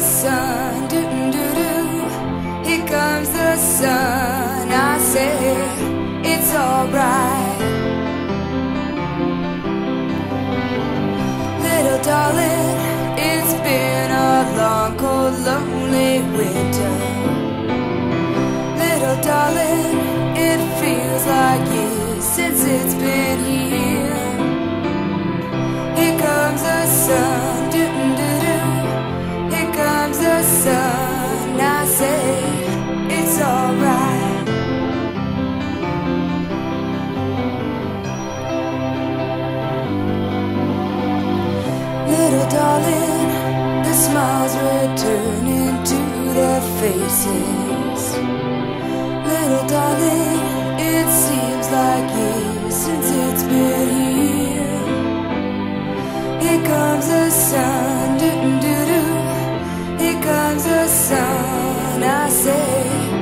sun, doo doo doo. Here comes the sun. I say it's alright, little darling. It's been a long, cold, lonely winter, little darling. It feels like years faces. Little darling, it seems like years since it's been here. Here comes the sun, doo doo doo. Here comes the sun. I say